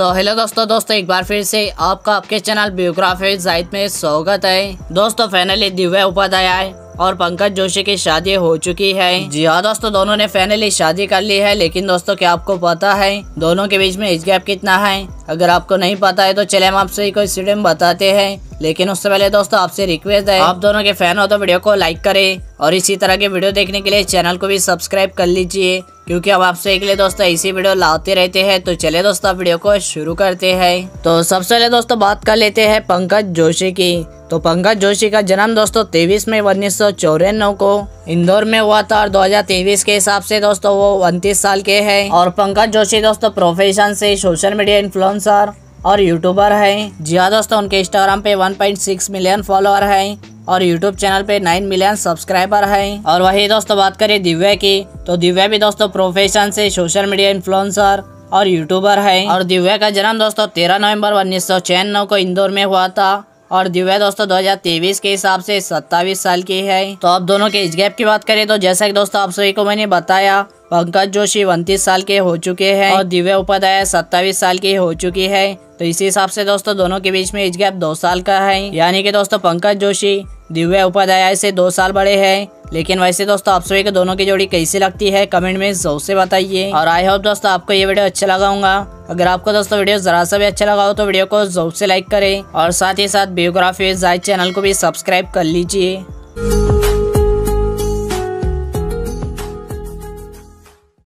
सो so, hello दोस्तों दोस्तों एक बार फिर से आपका आपके चैनल बियोग्राफी जाहिद में स्वागत है। दोस्तों फाइनली दिव्या उपाध्याय और पंकज जोशी की शादी हो चुकी है। जी हाँ दोस्तों दोनों ने फाइनली शादी कर ली है लेकिन दोस्तों क्या आपको पता है दोनों के बीच में एज गैप कितना है? अगर आपको नहीं पता है तो चले हम आपसे कोई स्टूडेंट बताते हैं। लेकिन उससे पहले दोस्तों, आपसे रिक्वेस्ट है, आप दोनों के फ़ैन हो तो वीडियो को लाइक करें और इसी तरह के वीडियो देखने के लिए चैनल को भी सब्सक्राइब कर लीजिए, क्योंकि हम आपसे एक लिए दोस्तों इसी वीडियो लाते रहते हैं। तो चले दोस्तों वीडियो को शुरू करते हैं। तो सबसे पहले दोस्तों बात कर लेते हैं पंकज जोशी की। तो पंकज जोशी का जन्म दोस्तों तेईस मई उन्नीस सौ चौरानवे को इंदौर में हुआ था और 2023 के हिसाब से दोस्तों वो उनतीस साल के हैं। और पंकज जोशी दोस्तों प्रोफेशन से सोशल मीडिया इन्फ्लुएंसर और यूट्यूबर हैं। जी हाँ दोस्तों, उनके इंस्टाग्राम पे 1.6 मिलियन फॉलोअर हैं, और यूट्यूब चैनल पे 9 मिलियन सब्सक्राइबर हैं। और वही दोस्तों, बात करें दिव्या की तो दिव्या भी दोस्तों प्रोफेशन से सोशल मीडिया इन्फ्लुएंसर और यूट्यूबर है। और दिव्या का जन्म दोस्तों, तेरह नवंबर उन्नीस सौ छियानवे को इंदौर में हुआ था। और दिव्या दोस्तों 2023 के हिसाब से 27 साल की है। तो अब दोनों के एज गैप की बात करें तो जैसा कि दोस्तों, आप सभी को मैंने बताया पंकज जोशी उनतीस साल के हो चुके हैं और दिव्या उपाध्याय सत्तावीस साल की हो चुकी है। तो इसी हिसाब से दोस्तों, दोनों के बीच में एज गैप दो साल का है। यानी कि दोस्तों, पंकज जोशी, दिव्या उपाध्याय से दो साल बड़े हैं। लेकिन वैसे दोस्तों, आप सभी को दोनों की जोड़ी कैसी लगती है, कमेंट में ज़ोर से बताइए। और आई होप दोस्तों, आपको ये वीडियो अच्छा लगा होगा। अगर आपको दोस्तों वीडियो जरा सा भी अच्छा लगा हो तो वीडियो को ज़ोर से लाइक करें। और साथ ही साथ बियोग्राफी जायद चैनल को भी सब्सक्राइब कर लीजिए।